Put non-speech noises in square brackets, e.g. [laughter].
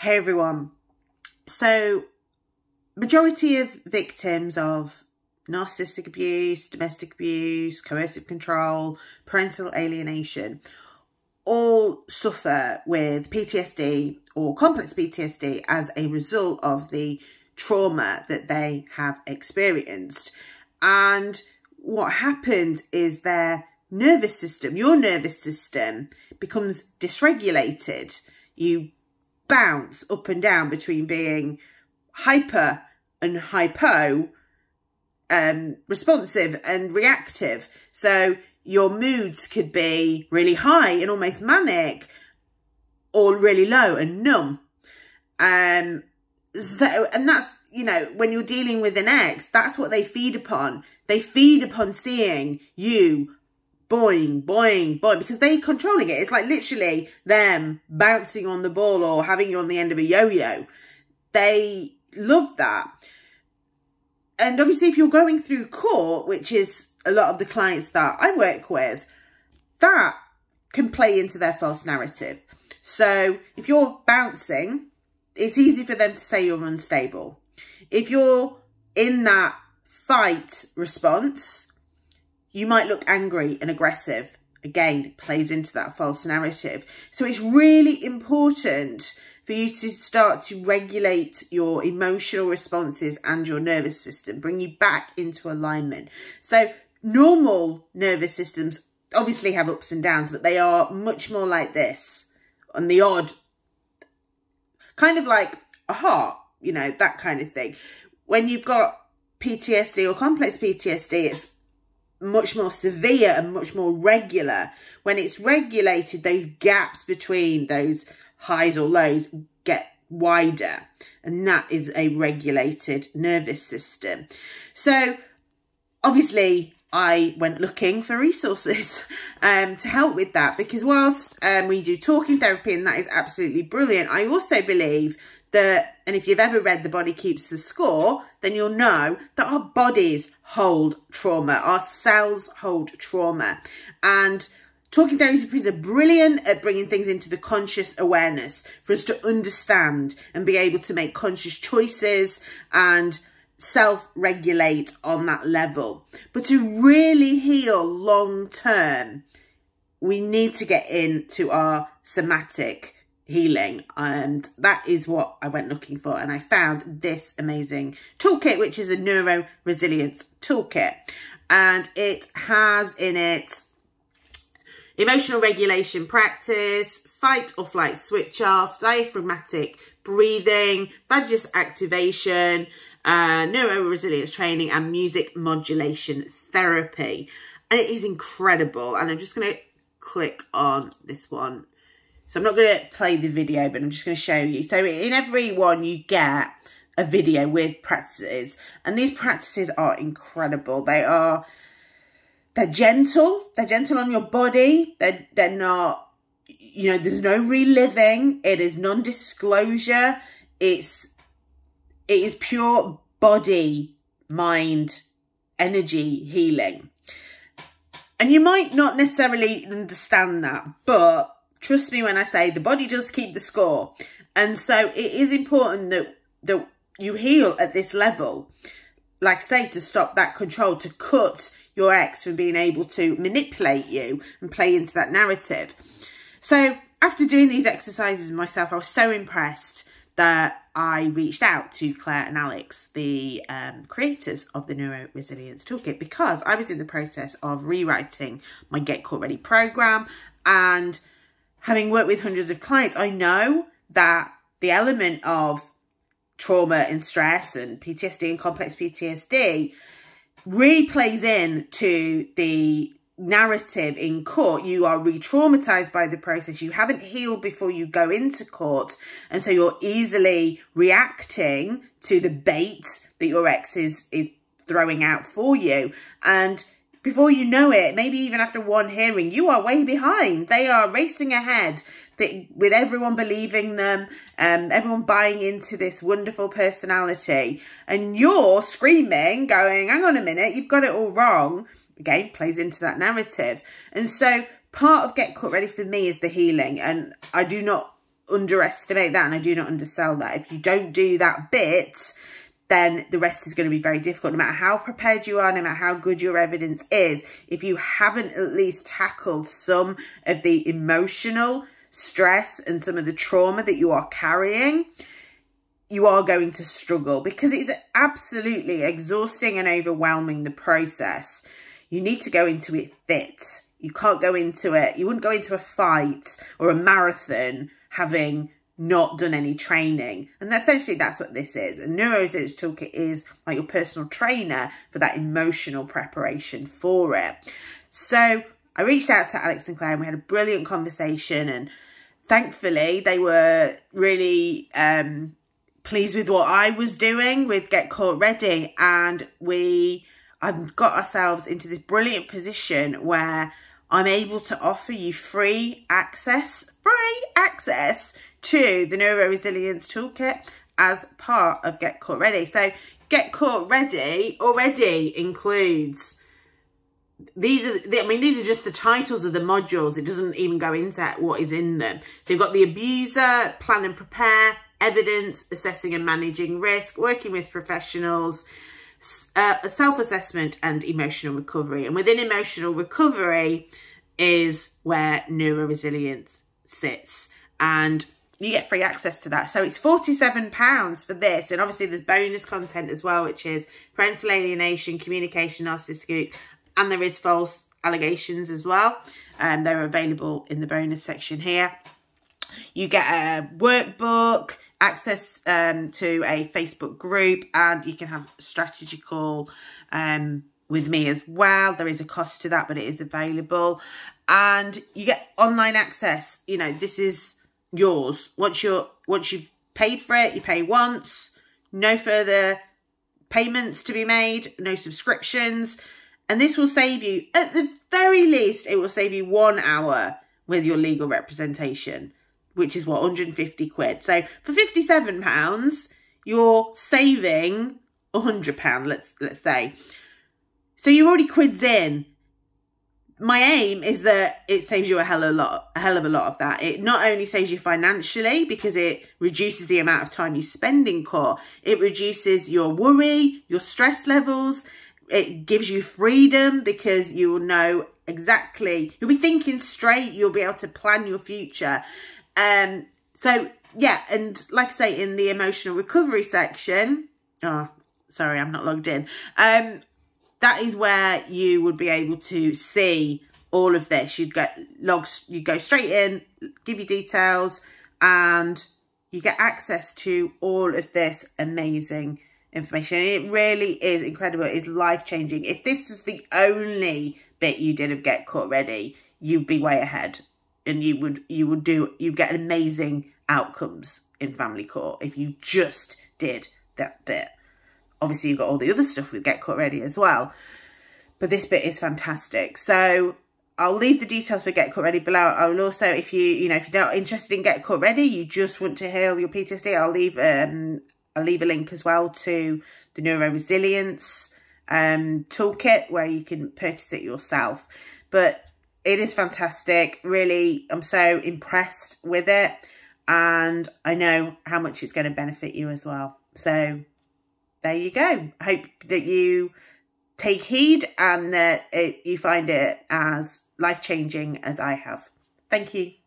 Hey everyone. So, majority of victims of narcissistic abuse, domestic abuse, coercive control, parental alienation all suffer with PTSD or complex PTSD as a result of the trauma that they have experienced. And what happens is their nervous system, your nervous system, becomes dysregulated. You bounce up and down between being hyper and hypo um, responsive and reactive. So your moods could be really high and almost manic or really low and numb. Um, so, and that's, you know, when you're dealing with an ex, that's what they feed upon. They feed upon seeing you boing, boing, boing, because they're controlling it. It's like literally them bouncing on the ball or having you on the end of a yo-yo. They love that. And obviously if you're going through court, which is a lot of the clients that I work with, that can play into their false narrative. So if you're bouncing, it's easy for them to say you're unstable. If you're in that fight response, you might look angry and aggressive. Again, plays into that false narrative. So it's really important for you to start to regulate your emotional responses and your nervous system, bring you back into alignment. So normal nervous systems obviously have ups and downs, but they are much more like this on the odd, kind of like a heart, you know, that kind of thing. When you've got PTSD or complex PTSD, it's much more severe and much more regular. When it's regulated, those gaps between those highs or lows get wider. And that is a regulated nervous system. So obviously I went looking for resources [laughs] um, to help with that because whilst um, we do talking therapy and that is absolutely brilliant, I also believe that, and if you've ever read The Body Keeps the Score, then you'll know that our bodies hold trauma, our cells hold trauma. And talking therapies are brilliant at bringing things into the conscious awareness for us to understand and be able to make conscious choices and self-regulate on that level. But to really heal long term, we need to get into our somatic healing. And that is what I went looking for. And I found this amazing toolkit which is a neuro resilience toolkit. And it has in it emotional regulation practice fight or flight switch off diaphragmatic breathing vagus activation uh, neuro resilience training and music modulation therapy and it is incredible and I'm just going to click on this one so I'm not going to play the video, but I'm just going to show you. So in every one you get a video with practices. And these practices are incredible. They are, they're gentle. They're gentle on your body. They're, they're not, you know, there's no reliving. It is non-disclosure. It's, it is pure body, mind, energy healing. And you might not necessarily understand that, but trust me when I say the body does keep the score. And so it is important that, that you heal at this level. Like say, to stop that control, to cut your ex from being able to manipulate you and play into that narrative. So after doing these exercises myself, I was so impressed that I reached out to Claire and Alex, the um, creators of the Neuro Resilience Toolkit, because I was in the process of rewriting my Get Court Ready program and having worked with hundreds of clients, I know that the element of trauma and stress and PTSD and complex PTSD really plays in to the narrative in court. You are re-traumatized by the process. You haven't healed before you go into court. And so you're easily reacting to the bait that your ex is, is throwing out for you. And before you know it, maybe even after one hearing, you are way behind. They are racing ahead with everyone believing them, um, everyone buying into this wonderful personality. And you're screaming, going, hang on a minute, you've got it all wrong. Again, plays into that narrative. And so part of Get Court Ready for me is the healing. And I do not underestimate that and I do not undersell that. If you don't do that bit, then the rest is going to be very difficult. No matter how prepared you are, no matter how good your evidence is, if you haven't at least tackled some of the emotional stress and some of the trauma that you are carrying, you are going to struggle because it's absolutely exhausting and overwhelming the process. You need to go into it fit. You can't go into it, you wouldn't go into a fight or a marathon having not done any training. And essentially that's what this is. A NeuroResilience Toolkit is like your personal trainer for that emotional preparation for it. So I reached out to Alex and Claire and we had a brilliant conversation and thankfully they were really um, pleased with what I was doing with Get Court Ready and we I've got ourselves into this brilliant position where I'm able to offer you free access, free access to the Neuro Resilience Toolkit as part of Get Court Ready. So Get Court Ready already includes these are the, I mean these are just the titles of the modules it doesn't even go into what is in them so you've got the abuser plan and prepare evidence assessing and managing risk working with professionals uh, self-assessment and emotional recovery and within emotional recovery is where neuroresilience sits and you get free access to that. So it's £47 for this. And obviously there's bonus content as well, which is parental alienation, communication, narcissistic, and there is false allegations as well. And um, they're available in the bonus section here. You get a workbook, access um, to a Facebook group, and you can have strategy call um, with me as well. There is a cost to that, but it is available. And you get online access. You know, this is yours. Once you're once you've paid for it, you pay once, no further payments to be made, no subscriptions. And this will save you, at the very least, it will save you one hour with your legal representation, which is what, 150 quid. So for 57 pounds, you're saving 100 pound, let's, let's say. So you're already quids in my aim is that it saves you a hell of a lot, a hell of a lot of that. It not only saves you financially because it reduces the amount of time you spend in court, it reduces your worry, your stress levels. It gives you freedom because you will know exactly, you'll be thinking straight, you'll be able to plan your future. Um, so yeah, and like I say, in the emotional recovery section, oh, sorry, I'm not logged in. Um, that is where you would be able to see all of this. You'd get logs, you go straight in, give you details, and you get access to all of this amazing information. It really is incredible. It's life-changing. If this was the only bit you did of Get Court Ready, you'd be way ahead. And you would you would do you'd get amazing outcomes in family court if you just did that bit obviously you've got all the other stuff with Get Court Ready as well. But this bit is fantastic. So I'll leave the details for Get Court Ready below. I will also, if you, you know, if you're not interested in Get Court Ready, you just want to heal your PTSD, I'll leave, um, I'll leave a link as well to the Neuro Resilience um, toolkit where you can purchase it yourself. But it is fantastic. Really, I'm so impressed with it. And I know how much it's going to benefit you as well. So there you go. I hope that you take heed and that it, you find it as life-changing as I have. Thank you.